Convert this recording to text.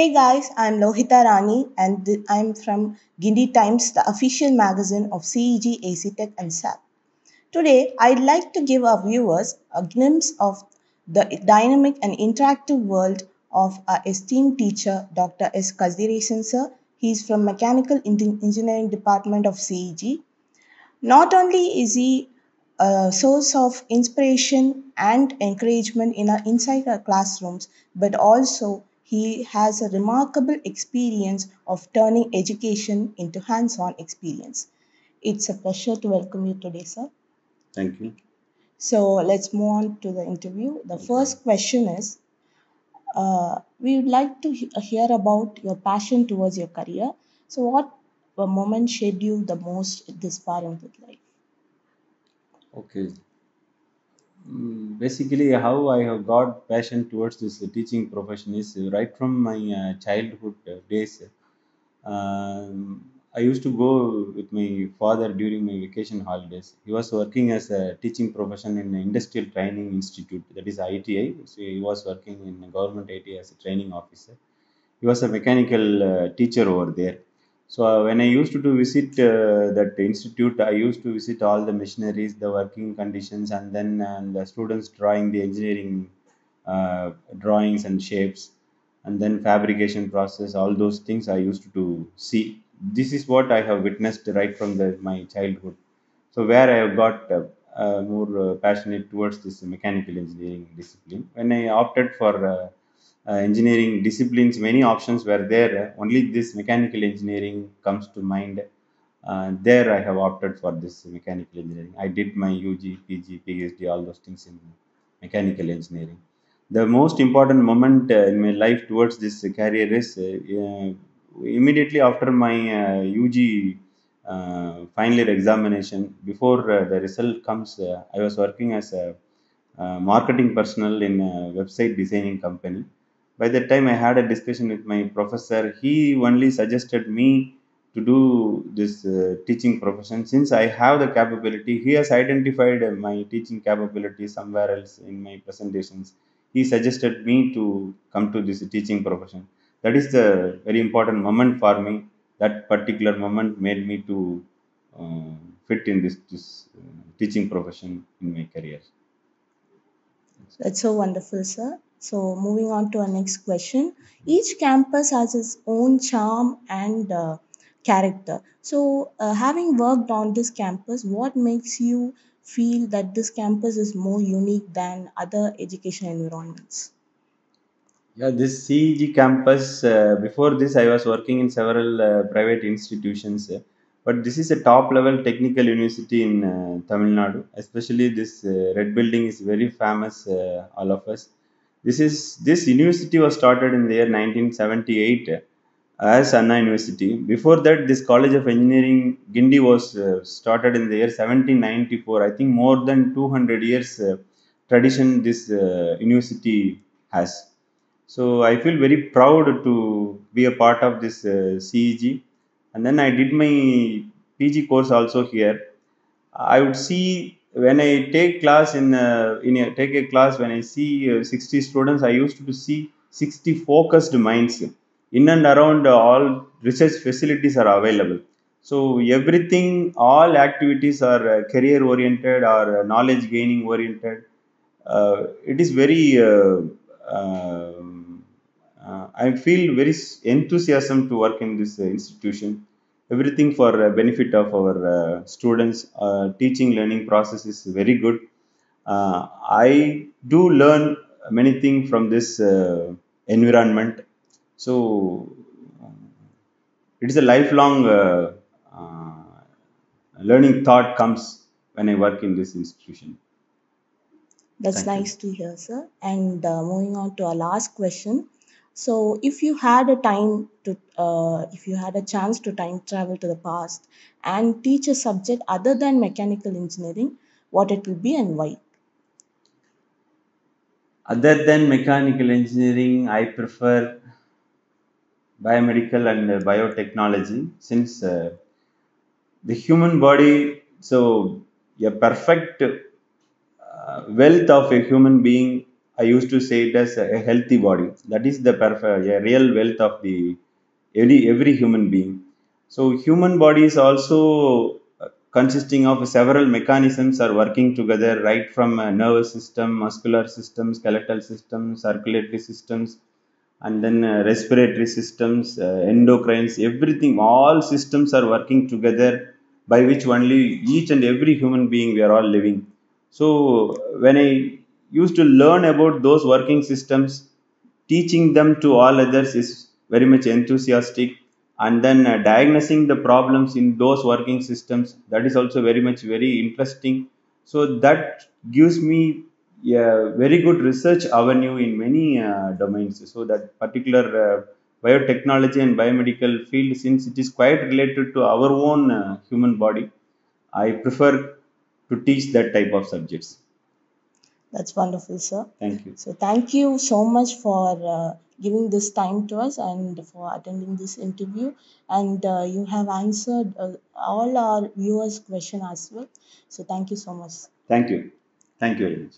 Hey guys, I'm Lohita Rani and I'm from Guindy Times, the official magazine of CEG, ACTech and SAP. Today, I'd like to give our viewers a glimpse of the dynamic and interactive world of our esteemed teacher, Dr. S. Kathiresan sir. He's from Mechanical Engineering Department of CEG. Not only is he a source of inspiration and encouragement in our inside our classrooms, but also he has a remarkable experience of turning education into hands-on experience. It's a pleasure to welcome you today, sir. Thank you. So let's move on to the interview. The first question is uh, we would like to he- hear about your passion towards your career. So, what uh, moment shaped you the most this far into life? Okay. Mm, Basically, how I have got passion towards this teaching profession is right from my uh, childhood days. Um, I used to go with my father during my vacation holidays. He was working as a teaching profession in an industrial training institute, that is ITI. So he was working in government ITI as a training officer. He was a mechanical uh, teacher over there. So uh, when I used to, to visit uh, that institute, I used to visit all the machineries, the working conditions, and then the students drawing the engineering uh, drawings and shapes, and then fabrication process. All those things I used to see. This is what I have witnessed right from the, my childhood. So where I have got uh, uh, more uh, passionate towards this mechanical engineering discipline. When I opted for engineering disciplines, many options were there. Only this mechanical engineering comes to mind. Uh, there I have opted for this mechanical engineering. I did my UG, PG, PhD, all those things in mechanical engineering. The most important moment uh, in my life towards this career is uh, uh, immediately after my uh, UG uh, final year examination. Before uh, the result comes, uh, I was working as a uh, marketing personnel in a website designing company. By that time, I had a discussion with my professor. He only suggested me to do this uh, teaching profession since I have the capability. He has identified my teaching capability somewhere else in my presentations. He suggested me to come to this teaching profession. That is the very important moment for me. That particular moment made me to uh, fit in this, this uh, teaching profession in my career. That's so wonderful, sir. So, moving on to our next question. Each campus has its own charm and uh, character. So, uh, having worked on this campus, what makes you feel that this campus is more unique than other education environments? Yeah, this CEG campus, uh, before this, I was working in several uh, private institutions, uh, but this is a top level technical university in uh, Tamil Nadu. Especially this uh, red building is very famous, uh, all of us. This is this university was started in the year 1978 as Anna University. Before that, this College of Engineering Guindy was uh, started in the year 1794. I think more than 200 years uh, tradition this uh, university has. So I feel very proud to be a part of this uh, CEG. And then I did my PG course also here. I would see when I take class in uh, in a, take a class when I see uh, 60 students, I used to see 60 focused minds in and around uh, all research facilities are available. So everything, all activities are uh, career oriented or uh, knowledge gaining oriented. It is very. Um, I feel very enthusiasm to work in this institution everything for uh, benefit of our uh, students uh, teaching learning process is very good uh, i do learn many things from this uh, environment so it is a lifelong uh, uh, learning thought comes when i work in this institution That's thank you nice to hear, sir. And uh, moving on to our last question. So, if you had a time to, uh, if you had a chance to time travel to the past and teach a subject other than mechanical engineering, what it will be and why? other than mechanical engineering i prefer biomedical and uh, biotechnology since uh, the human body so a perfect uh, wealth of a human being I used to say it as a healthy body. That is the a real wealth of the every every human being. So human body is also uh, consisting of several mechanisms are working together, right from uh, nervous system, muscular system, skeletal system, circulatory systems, and then uh, respiratory systems, uh, endocrines, everything. All systems are working together, by which only each and every human being we are all living. So when I used to learn about those working systems, teaching them to all others is very much enthusiastic. And then uh, diagnosing the problems in those working systems that is also very much very interesting. So that gives me a very good research avenue in many uh, domains. So that particular uh, biotechnology and biomedical field since it is quite related to our own uh, human body i prefer to teach that type of subjects That's wonderful, sir. thank you So thank you so much for uh, giving this time to us and for attending this interview. And uh, you have answered uh, all our viewers' question as well. So thank you so much. thank you thank you very much